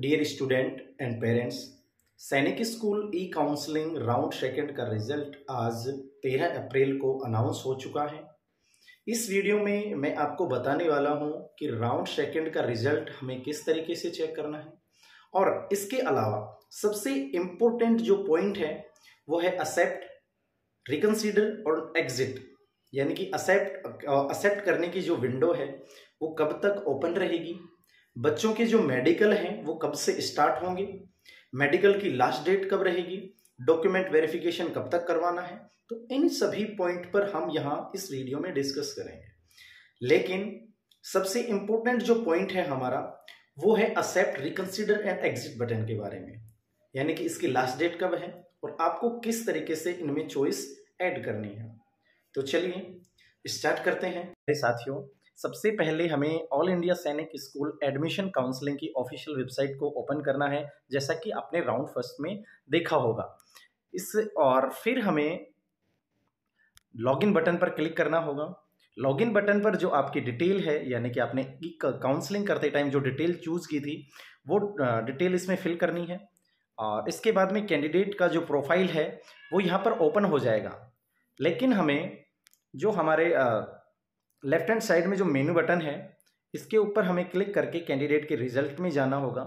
Dear student and parents Sainik school e counselling round second का result आज 13 अप्रैल को announce हो चुका है। इस वीडियो में मैं आपको बताने वाला हूँ कि राउंड सेकेंड का रिज़ल्ट हमें किस तरीके से चेक करना है। और इसके अलावा सबसे इम्पोर्टेंट जो पॉइंट है, वो है असेप्ट रिकन्सिडर और एग्जिट यानी कि असेप्ट असेप्ट करने की जो विंडो है, वो कब तक ओपन रहेगी? बच्चों के जो मेडिकल हैं, वो कब से स्टार्ट होंगे? मेडिकल की लास्ट डेट कब रहेगी? डॉक्यूमेंट वेरिफिकेशन कब तक करवाना है? तो इन सभी पॉइंट पर हम यहाँ इस वीडियो में डिस्कस करेंगे। लेकिन सबसे इंपॉर्टेंट जो पॉइंट है हमारा, वो है accept reconsider and exit button के बारे में। यानी कि इसकी लास्ट डेट कब है और आपको किस तरीके से इनमें चॉइस ऐड करनी है। तो चलिए स्टार्ट करते हैं। साथियों सबसे पहले हमें all India Sainik school admission counselling की ऑफिशियल वेबसाइट को ओपन करना है, जैसा कि आपने राउंड फ़र्स्ट में देखा होगा। इस और फिर हमें लॉगिन बटन पर क्लिक करना होगा। लॉगिन बटन पर जो आपकी डिटेल है, यानी कि आपने काउंसलिंग करते टाइम जो डिटेल चूज़ की थी, वो डिटेल इसमें फिल करनी है। और इसके बाद में कैंडिडेट का जो प्रोफ़ाइल है, वो यहाँ पर ओपन हो जाएगा। लेकिन हमें जो हमारे लेफ़्ट हैंड साइड में जो मेनू बटन है, इसके ऊपर हमें क्लिक करके कैंडिडेट के रिज़ल्ट में जाना होगा।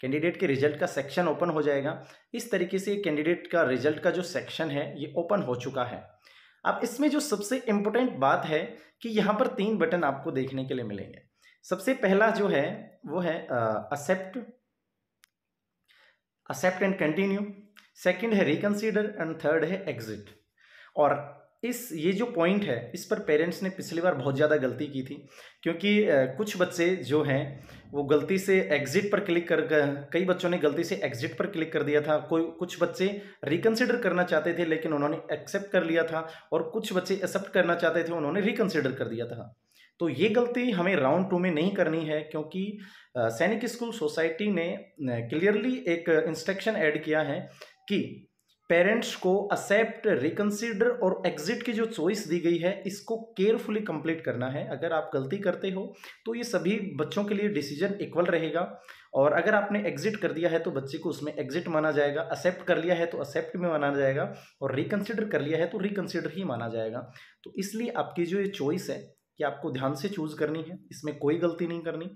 कैंडिडेट के रिज़ल्ट का सेक्शन ओपन हो जाएगा। इस तरीके से कैंडिडेट का रिज़ल्ट का जो सेक्शन है, ये ओपन हो चुका है। अब इसमें जो सबसे इम्पोर्टेंट बात है कि यहाँ पर तीन बटन आपको देखने के लिए मिलेंगे। सबसे पहला जो है, वो है accept accept and continue second है रिकंसीडर एंड थर्ड है एग्जिट और इस, ये जो पॉइंट है, इस पर पेरेंट्स ने पिछली बार बहुत ज़्यादा गलती की थी, क्योंकि कुछ बच्चे जो हैं, वो गलती से एग्जिट पर क्लिक कर कई बच्चों ने गलती से एग्जिट पर क्लिक कर दिया था। कोई, कुछ बच्चे रिकन्सिडर करना चाहते थे, लेकिन उन्होंने एक्सेप्ट कर लिया था, और कुछ बच्चे एक्सेप्ट करना चाहते थे, उन्होंने रिकन्सिडर कर दिया था। तो ये गलती हमें राउंड टू में नहीं करनी है, क्योंकि सैनिक स्कूल सोसाइटी ने क्लियरली एक इंस्ट्रक्शन ऐड किया है कि पेरेंट्स को असेप्ट रिकन्सिडर और एग्जिट की जो चॉइस दी गई है, इसको केयरफुली कंप्लीट करना है। अगर आप गलती करते हो तो ये सभी बच्चों के लिए डिसीज़न इक्वल रहेगा। और अगर आपने एग्जिट कर दिया है तो बच्चे को उसमें एग्जिट माना जाएगा। असेप्ट कर लिया है तो एक्सेप्ट में माना जाएगा। और रिकन्सिडर कर लिया है तो रिकन्सिडर ही माना जाएगा। तो इसलिए आपकी जो ये चॉइस है, कि आपको ध्यान से चूज़ करनी है, इसमें कोई गलती नहीं करनी।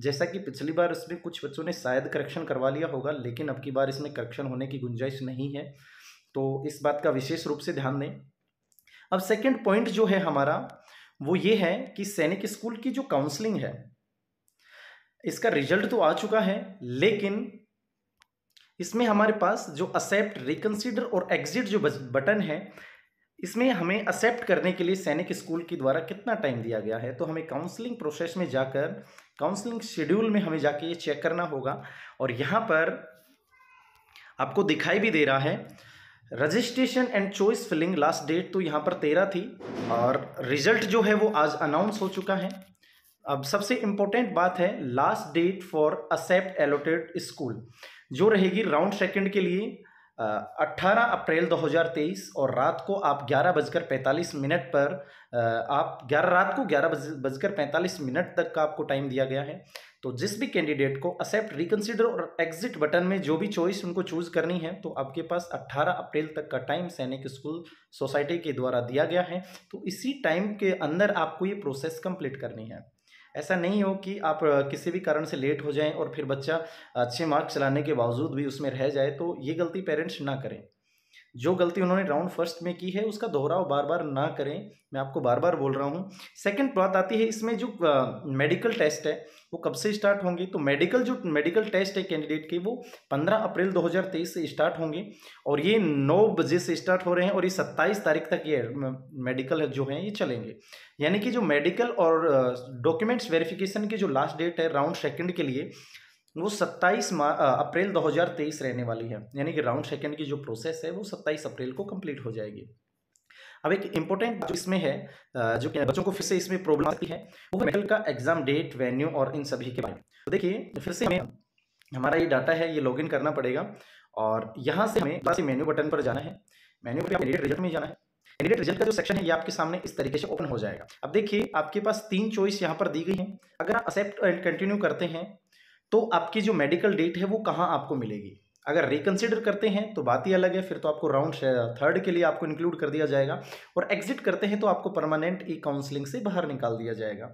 जैसा कि पिछली बार इसमें कुछ बच्चों ने शायद करेक्शन करवा लिया होगा, लेकिन अब की बार इसमें करेक्शन होने की गुंजाइश नहीं है। तो इस बात का विशेष रूप से ध्यान दें। अब सेकंड पॉइंट जो है हमारा, वो ये है कि सैनिक स्कूल की जो काउंसलिंग है, इसका रिज़ल्ट तो आ चुका है, लेकिन इसमें हमारे पास जो असेप्ट रिकन्सिडर और एग्जिट जो बटन है, इसमें हमें एक्सेप्ट करने के लिए सैनिक स्कूल के द्वारा कितना टाइम दिया गया है? तो हमें काउंसलिंग प्रोसेस में जाकर काउंसलिंग शेड्यूल में हमें जाके ये चेक करना होगा। और यहाँ पर आपको दिखाई भी दे रहा है registration and choice filling last date तो यहाँ पर तेरह थी और रिज़ल्ट जो है वो आज अनाउंस हो चुका है। अब सबसे इम्पोर्टेंट बात है last date for accept allotted school जो रहेगी राउंड सेकंड के लिए। अट्ठारह अप्रैल 2023 और रात को आप ग्यारह बजकर पैंतालीस मिनट पर आप ग्यारह, रात को ग्यारह बजकर पैंतालीस मिनट तक का आपको टाइम दिया गया है। तो जिस भी कैंडिडेट को एक्सेप्ट रिकन्सिडर और एग्जिट बटन में जो भी चॉइस उनको चूज़ करनी है तो आपके पास 18 अप्रैल तक का टाइम सैनिक स्कूल सोसाइटी के द्वारा दिया गया है। तो इसी टाइम के अंदर आपको ये प्रोसेस कंप्लीट करनी है। ऐसा नहीं हो कि आप किसी भी कारण से लेट हो जाएँ और फिर बच्चा अच्छे मार्क्स चलाने के बावजूद भी उसमें रह जाए तो ये गलती पेरेंट्स ना करें। जो गलती उन्होंने राउंड फ़र्स्ट में की है, उसका दोहराव बार बार ना करें। मैं आपको बार बार बोल रहा हूँ। सेकंड बात आती है, इसमें जो मेडिकल टेस्ट है, वो कब से स्टार्ट होंगे? तो मेडिकल जो मेडिकल टेस्ट है कैंडिडेट के, वो 15 अप्रैल 2023 से स्टार्ट होंगे और ये 9 बजे से स्टार्ट हो रहे हैं और ये 27 तारीख तक ये मेडिकल जो हैं, ये चलेंगे। यानी कि जो मेडिकल और डॉक्यूमेंट्स वेरिफिकेशन की जो लास्ट डेट है राउंड सेकेंड के लिए वो 27 अप्रैल 2023 रहने वाली है। यानी कि राउंड सेकेंड की जो प्रोसेस है, वो 27 अप्रैल को कंप्लीट हो जाएगी। अब एक इम्पोर्टेंट जो इसमें है जो बच्चों को फिर से इसमें प्रॉब्लम आती है, वो मेडिकल का एग्ज़ाम डेट, वेन्यू और इन सभी के बारे में। तो देखिए, फिर से हमें, हमारा ये डाटा है, ये लॉगिन करना पड़ेगा। और यहाँ से हमें बस मेन्यू बटन पर जाना है। मेन्यू पर कैंडिडेट रिज़ल्ट में जाना है। कैंडिडेट रिज़ल्ट का जो सेक्शन है, ये आपके सामने इस तरीके से ओपन हो जाएगा। अब देखिए, आपके पास तीन चॉइस यहाँ पर दी गई है। अगर आप एक्सेप्ट एंड कंटिन्यू करते हैं तो आपकी जो मेडिकल डेट है वो कहाँ आपको मिलेगी? अगर रिकन्सिडर करते हैं तो बात ही अलग है फिर तो आपको राउंड थर्ड के लिए आपको इंक्लूड कर दिया जाएगा और एग्जिट करते हैं तो आपको परमानेंट ई काउंसलिंग से बाहर निकाल दिया जाएगा।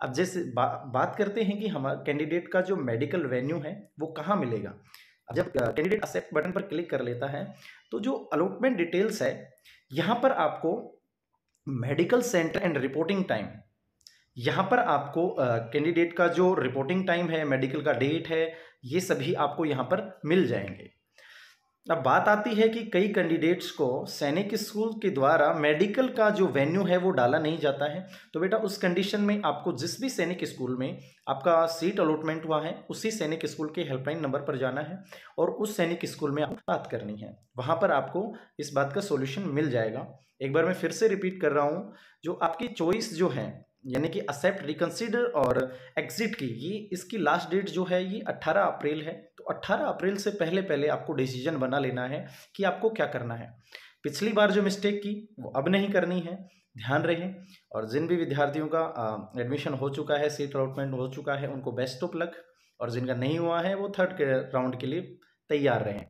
अब जैसे बा, बात करते हैं कि हम कैंडिडेट का जो मेडिकल वेन्यू है वो कहाँ मिलेगा? अब जब कैंडिडेट एक्सेप्ट बटन पर क्लिक कर लेता है तो जो अलॉटमेंट डिटेल्स है यहाँ पर आपको medical centre and reporting time यहाँ पर आपको कैंडिडेट का जो रिपोर्टिंग टाइम है मेडिकल का डेट है, ये सभी आपको यहाँ पर मिल जाएँगे। अब बात आती है कि कई कैंडिडेट्स को सैनिक स्कूल के द्वारा मेडिकल का जो वेन्यू है वो डाला नहीं जाता है। तो बेटा, उस कंडीशन में आपको जिस भी सैनिक स्कूल में आपका सीट अलॉटमेंट हुआ है, उसी सैनिक स्कूल के हेल्पलाइन नंबर पर जाना है और उस सैनिक स्कूल में आपको बात करनी है। वहाँ पर आपको इस बात का सोल्यूशन मिल जाएगा। एक बार मैं फिर से रिपीट कर रहा हूँ, जो आपकी चॉइस जो है यानी कि एक्सेप्ट रिकन्सिडर और एग्जिट की। ये इसकी लास्ट डेट जो है, ये 18 अप्रैल है। तो 18 अप्रैल से पहले पहले आपको डिसीज़न बना लेना है कि आपको क्या करना है। पिछली बार जो मिस्टेक की, वो अब नहीं करनी है। ध्यान रहे। और जिन भी विद्यार्थियों का एडमिशन हो चुका है सीट अलॉटमेंट हो चुका है, उनको बेस्ट ऑफ़ लक और जिनका नहीं हुआ है, वो थर्ड राउंड के लिए तैयार रहें।